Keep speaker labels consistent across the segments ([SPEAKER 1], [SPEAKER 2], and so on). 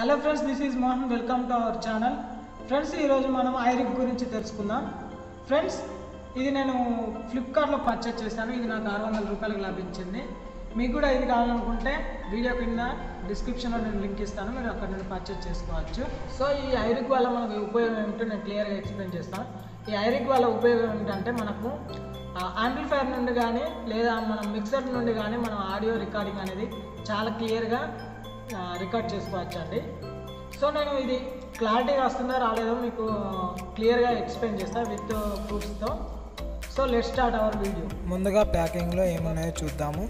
[SPEAKER 1] Hello friends this is Mohan welcome to our channel friends ఈరోజు మనం ఐరిక్ గురించి తెలుసుకుందాం. ఫ్రెండ్స్ ఇది నేను ఫ్లిప్కార్ట్లో పర్చేస్ చేశాను. ఇది నాకు ఆరు వందల రూపాయలకు లభించింది. మీకు కూడా ఇది కావాలనుకుంటే వీడియో కింద డిస్క్రిప్షన్లో నేను లింక్ ఇస్తాను. మీరు అక్కడ నుండి పర్చేస్ చేసుకోవచ్చు. సో ఈ ఐరిక్ వల్ల మనకు ఉపయోగం ఏమిటో నేను క్లియర్గా ఎక్స్ప్లెయిన్ చేస్తాను. ఈ ఐరిక్ వల్ల ఉపయోగం ఏంటంటే మనకు యాంప్లిఫైర్ నుండి కానీ లేదా మనం మిక్సర్ నుండి కానీ మనం ఆడియో రికార్డింగ్ అనేది చాలా క్లియర్గా రికార్డ్ చేసుకోవచ్చు అండి సో నేను ఇది క్లారిటీగా వస్తుందా రాలేదో మీకు క్లియర్గా ఎక్స్ప్లెయిన్ చేస్తాను with ప్రూఫ్స్తో so let start our video
[SPEAKER 2] ముందుగా ప్యాకింగ్లో ఏమున్నాయో చూద్దాము.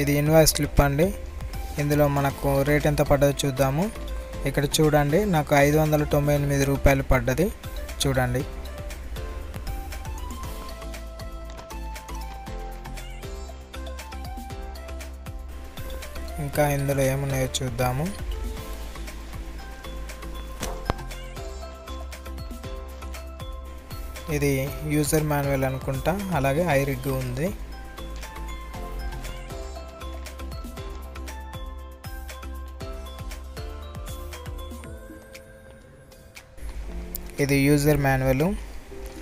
[SPEAKER 2] ఇది ఇన్వాయిస్ స్లిప్ అండి. ఇందులో మనకు రేట్ ఎంత పడ్డదో చూద్దాము. ఇక్కడ చూడండి నాకు ఐదు వందల తొంభై ఎనిమిది రూపాయలు పడ్డది. చూడండి. ఇంకా ఇందులో ఏమున్నాయో చూద్దాము. ఇది యూజర్ మాన్యువల్ అనుకుంటా అలాగే ఐరిగ్ ఉంది. ఇది యూజర్ మాన్యువల్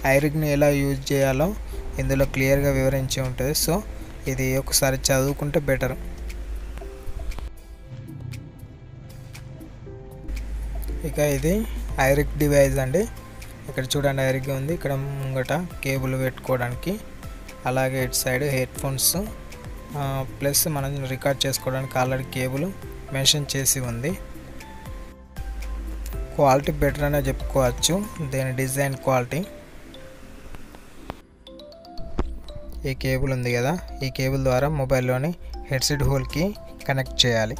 [SPEAKER 2] ఐరిగ్ని ఎలా యూజ్ చేయాలో ఇందులో క్లియర్గా వివరించి ఉంటుంది. సో ఇది ఒకసారి చదువుకుంటే బెటర్ ఇక ఇది ఐరిక్ డివైస్ అండి. ఇక్కడ చూడండి ఐరిక్ ఉంది. ఇక్కడ ముంగట కేబుల్ పెట్టుకోవడానికి. అలాగే ఇటు సైడ్ హెడ్ ఫోన్స్ ప్లస్ మనం రికార్డ్ చేసుకోవడానికి ఆల్రెడీ కేబుల్ మెన్షన్ చేసి ఉంది. క్వాలిటీ బెటర్ అనే చెప్పుకోవచ్చు. దీని డిజైన్ క్వాలిటీ. ఈ కేబుల్ ఉంది కదా. ఈ కేబుల్ ద్వారా మొబైల్లోని హెడ్సెట్ హోల్కి కనెక్ట్ చేయాలి.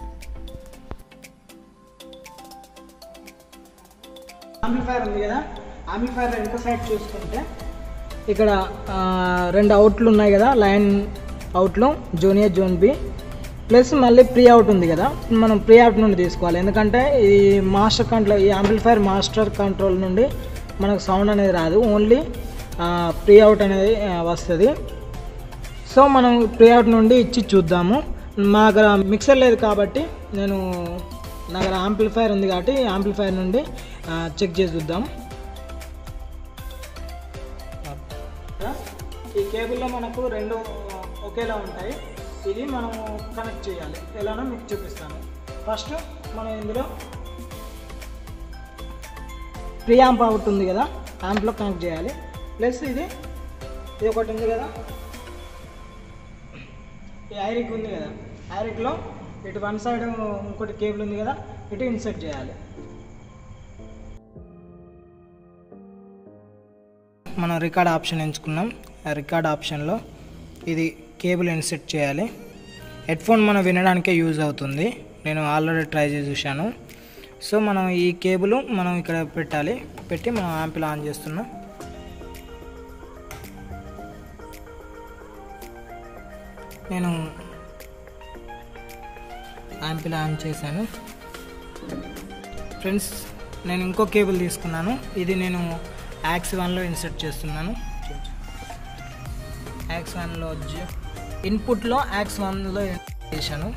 [SPEAKER 1] యాంప్లిఫైర్ ఉంది కదా యాంప్లిఫైర్ వెనుక సైడ్ చూసుకుంటే ఇక్కడ రెండు అవుట్లు ఉన్నాయి కదా లైన్ అవుట్లు జూనియర్ జోన్ బి ప్లస్ మళ్ళీ ప్రీ అవుట్ ఉంది కదా మనం ప్రీ అవుట్ నుండి తీసుకోవాలి. ఎందుకంటే ఈ మాస్టర్ కంట్రోల్ ఈ యాంప్లిఫైర్ మాస్టర్ కంట్రోల్ నుండి మనకు సౌండ్ అనేది రాదు ఓన్లీ ప్రీ అవుట్ అనేది వస్తుంది. సో మనం ప్రీ అవుట్ నుండి ఇచ్చి చూద్దాము. మా దగ్గర మిక్సర్ లేదు కాబట్టి నేను నా దగ్గర యాంప్లిఫైర్ ఉంది కాబట్టి యాంప్లిఫైర్ నుండి చెక్ చేసి చూద్దాం. ఈ కేబుల్లో మనకు రెండు ఒకేలా ఉంటాయి. ఇది మనం కనెక్ట్ చేయాలి. ఎలానో మీకు చూపిస్తాను. ఫస్ట్ మనం ఇందులో ప్రీ యాంప్ అవుట్ ఉంది కదా యాంప్లో కనెక్ట్ చేయాలి. ప్లస్ ఇది ఇది ఒకటి ఉంది కదా. ఈ ఐరిక్ ఉంది కదా ఐరిక్లో ఇటు వన్ సైడ్ ఇంకోటి కేబుల్ ఉంది కదా ఇటు ఇన్సర్ట్ చేయాలి. మనం రికార్డ్ ఆప్షన్ ఎంచుకున్నాం. ఆ రికార్డ్ ఆప్షన్లో ఇది కేబుల్ ఇన్సెట్ చేయాలి. హెడ్ ఫోన్ మనం వినడానికే యూజ్ అవుతుంది. నేను ఆల్రెడీ ట్రై చేసి చూశాను. సో మనం ఈ కేబుల్ మనం ఇక్కడ పెట్టాలి. పెట్టి మనం యాంపిల్ ఆన్ చేస్తున్నాం. నేను యాంపిల్ ఆన్ చేశాను. ఫ్రెండ్స్ నేను ఇంకో కేబుల్ తీసుకున్నాను. ఇది నేను యాక్స్ వన్లో ఇన్సర్ట్ చేస్తున్నాను. యాక్స్ వన్లో ఇన్పుట్లో యాక్స్ వన్లో చేశాను.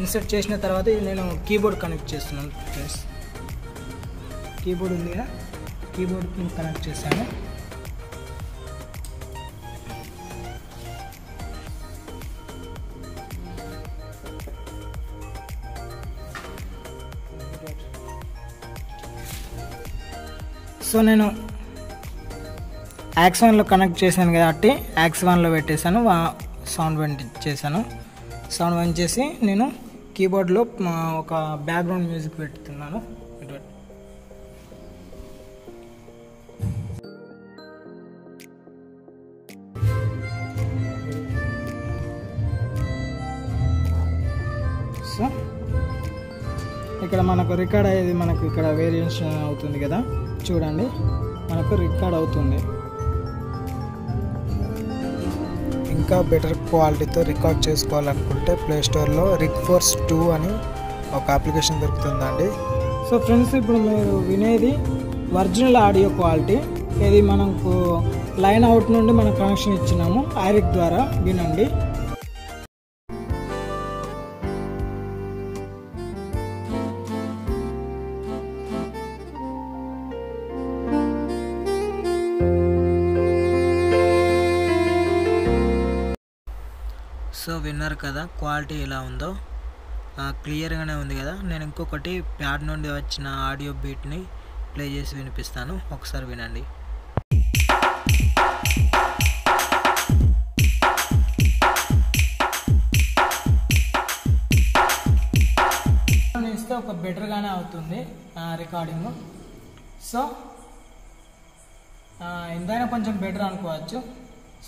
[SPEAKER 1] ఇన్సర్ట్ చేసిన తర్వాత ఇది నేను కీబోర్డ్ కనెక్ట్ చేస్తున్నాను ఫ్రెండ్స్. కీబోర్డ్ ఉంది కదా కీబోర్డ్ కనెక్ట్ చేశాను. సో నేను యాక్స్ వన్లో కనెక్ట్ చేశాను కాబట్టి యాక్స్ వన్లో పెట్టేశాను వా- సౌండ్ వన్ చేశాను. సౌండ్ వన్ చేసి నేను కీబోర్డ్లో ఒక బ్యాక్గ్రౌండ్ మ్యూజిక్ పెడుతున్నాను. సో ఇక్కడ మనకు రికార్డ్ అయ్యేది మనకు ఇక్కడ వేరియేషన్ అవుతుంది కదా? చూడండి. మనకు రికార్డ్ అవుతుంది.
[SPEAKER 2] ఇంకా బెటర్ క్వాలిటీతో రికార్డ్ చేసుకోవాలనుకుంటే ప్లే స్టోర్లో రిక్ ఫోర్స్ టూ అని ఒక అప్లికేషన్ దొరుకుతుందండి.
[SPEAKER 1] సో ఫ్రెండ్స్ ఇప్పుడు మీరు వినేది ఒరిజినల్ ఆడియో క్వాలిటీ ఇది మనకు లైన్ అవుట్ నుండి మనం కనెక్షన్ ఇచ్చినాము. ఐరిక్ ద్వారా వినండి.
[SPEAKER 2] సో విన్నారు కదా క్వాలిటీ ఎలా ఉందో. క్లియర్గానే ఉంది కదా. నేను ఇంకొకటి ప్యాడ్ నుండి వచ్చిన ఆడియో బీట్ని ప్లే చేసి వినిపిస్తాను. ఒకసారి వినండి.
[SPEAKER 1] ఇస్తే ఒక బెటర్గానే అవుతుంది రికార్డింగ్. సో ఎంతైనా కొంచెం బెటర్ అనుకోవచ్చు.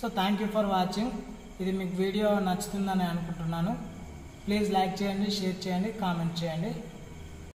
[SPEAKER 1] So thank you for watching ఇది మీకు వీడియో నచ్చుతుందని అనుకుంటున్నాను. ప్లీజ్ లైక్ చేయండి షేర్ చేయండి కామెంట్ చేయండి.